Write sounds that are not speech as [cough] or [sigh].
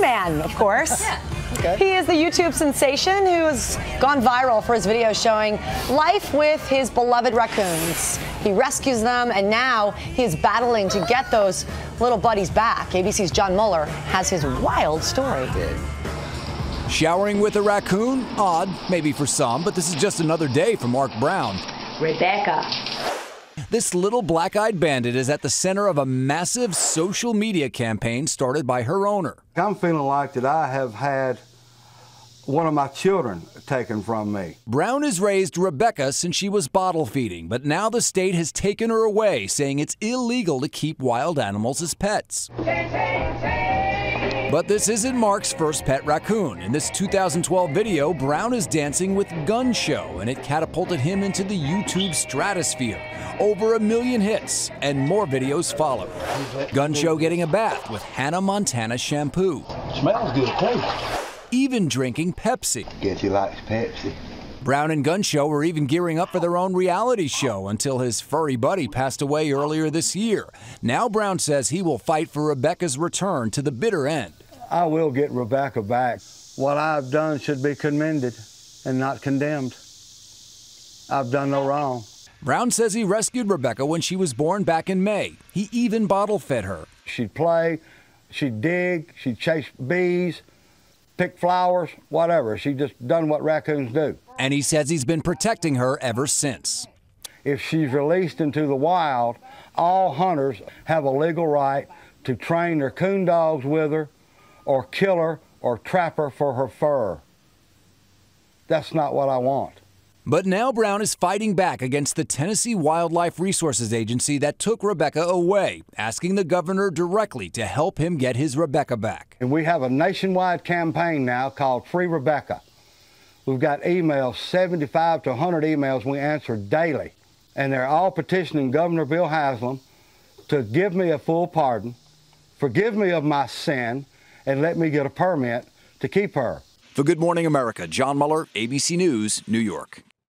Raccoon Man, of course. [laughs] Yeah. Okay. He is the YouTube sensation who has gone viral for his video showing life with his beloved raccoons. He rescues them, and now he is battling to get those little buddies back. ABC's John Mueller has his wild story. Showering with a raccoon? Odd, maybe for some, but this is just another day for Mark Brown. Rebekah. This little black eyed bandit is at the center of a massive social media campaign started by her owner. I'm feeling like that I have had one of my children taken from me. Brown has raised Rebekah since she was bottle feeding, but now the state has taken her away, saying it's illegal to keep wild animals as pets. But this isn't Mark's first pet raccoon. In this 2012 video, Brown is dancing with Gun Show, and it catapulted him into the YouTube stratosphere. Over a million hits, and more videos followed. Gun Show getting a bath with Hannah Montana shampoo. Smells good too. Even drinking Pepsi. Guess he likes Pepsi. Brown and Gun Show were even gearing up for their own reality show until his furry buddy passed away earlier this year. Now Brown says he will fight for Rebekah's return to the bitter end. I will get Rebekah back. What I've done should be commended and not condemned. I've done no wrong. Brown says he rescued Rebekah when she was born back in May. He even bottle fed her. She'd play, she'd dig, she'd chase bees, pick flowers, whatever. She just done what raccoons do. And he says he's been protecting her ever since. If she's released into the wild, all hunters have a legal right to train their coon dogs with her or kill her or trap her for her fur. That's not what I want. But now Brown is fighting back against the Tennessee Wildlife Resources Agency that took Rebekah away, asking the governor directly to help him get his Rebekah back. And we have a nationwide campaign now called Free Rebekah. We've got emails, 75 to 100 emails we answer daily. And they're all petitioning Governor Bill Haslam to give me a full pardon, forgive me of my sin, and let me get a permit to keep her. For Good Morning America, John Muller, ABC News, New York.